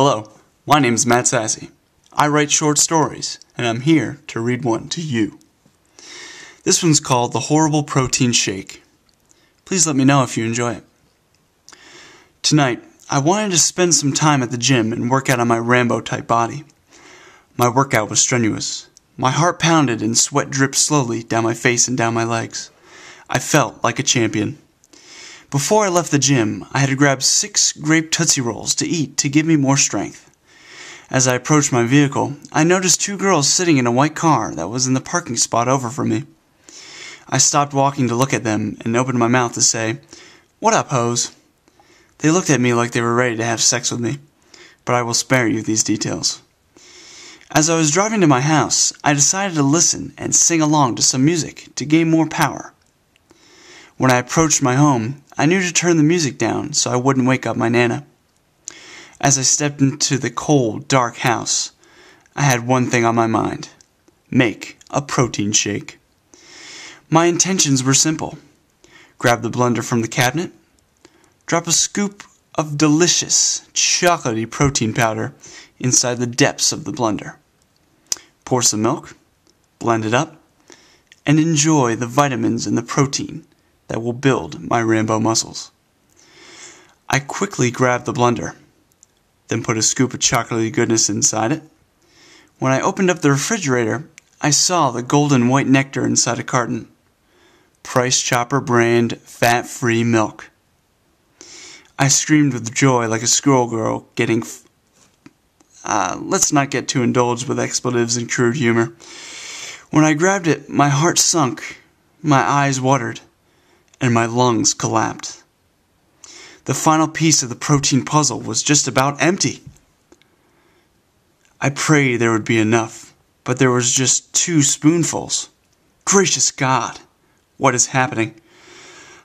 Hello, my name is Matt Sassi. I write short stories, and I'm here to read one to you. This one's called The Horrible Protein Shake. Please let me know if you enjoy it. Tonight, I wanted to spend some time at the gym and work out on my Rambo type body. My workout was strenuous. My heart pounded and sweat dripped slowly down my face and down my legs. I felt like a champion. Before I left the gym, I had to grab six grape Tootsie Rolls to eat to give me more strength. As I approached my vehicle, I noticed two girls sitting in a white car that was in the parking spot over from me. I stopped walking to look at them and opened my mouth to say, What up, hoes? They looked at me like they were ready to have sex with me, but I will spare you these details. As I was driving to my house, I decided to listen and sing along to some music to gain more power. When I approached my home, I knew to turn the music down so I wouldn't wake up my Nana. As I stepped into the cold, dark house, I had one thing on my mind make a protein shake. My intentions were simple grab the blender from the cabinet, drop a scoop of delicious, chocolatey protein powder inside the depths of the blender, pour some milk, blend it up, and enjoy the vitamins and the protein that will build my Rambo muscles. I quickly grabbed the blender, then put a scoop of chocolatey goodness inside it. When I opened up the refrigerator, I saw the golden white nectar inside a carton. Price Chopper brand fat free milk. I screamed with joy like a schoolgirl getting. Uh, let's not get too indulged with expletives and crude humor. When I grabbed it, my heart sunk, my eyes watered and my lungs collapsed. The final piece of the protein puzzle was just about empty. I prayed there would be enough, but there was just two spoonfuls. Gracious God, what is happening?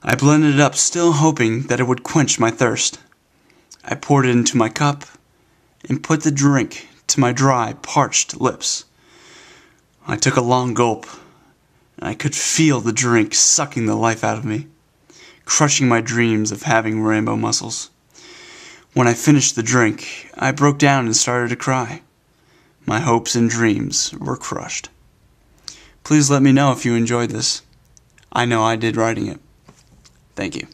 I blended it up, still hoping that it would quench my thirst. I poured it into my cup and put the drink to my dry, parched lips. I took a long gulp I could feel the drink sucking the life out of me, crushing my dreams of having rainbow muscles. When I finished the drink, I broke down and started to cry. My hopes and dreams were crushed. Please let me know if you enjoyed this. I know I did writing it. Thank you.